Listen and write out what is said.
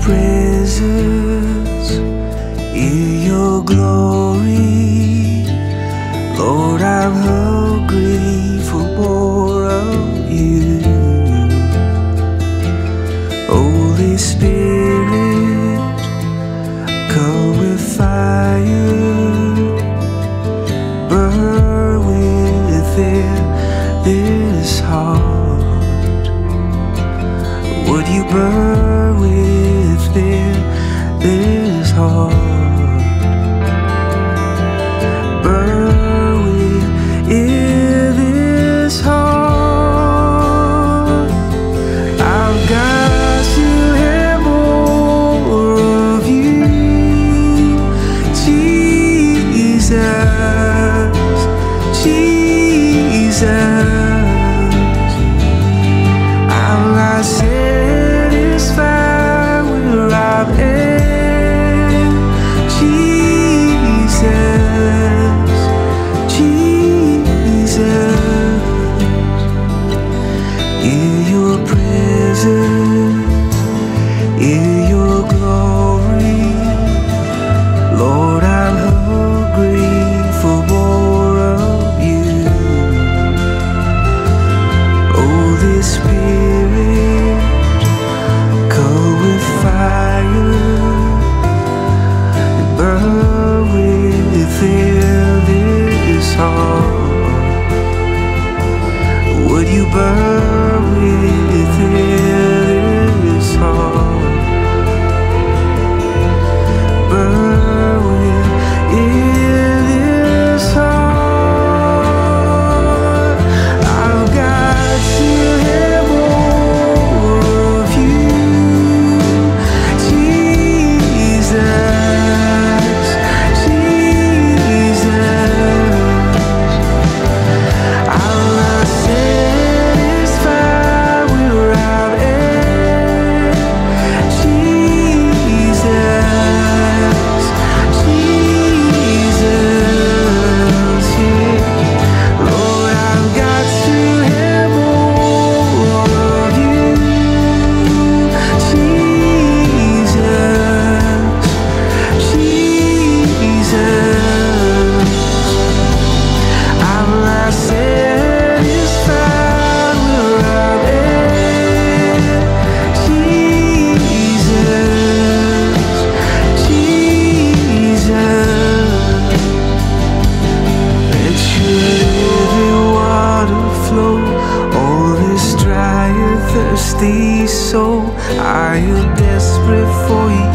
presence, in your glory. Lord, I'm hungry for more of you. Holy Spirit, come with fire, burn within this heart. Would you burn with feel this heart. this be? thee so? Are you desperate for you?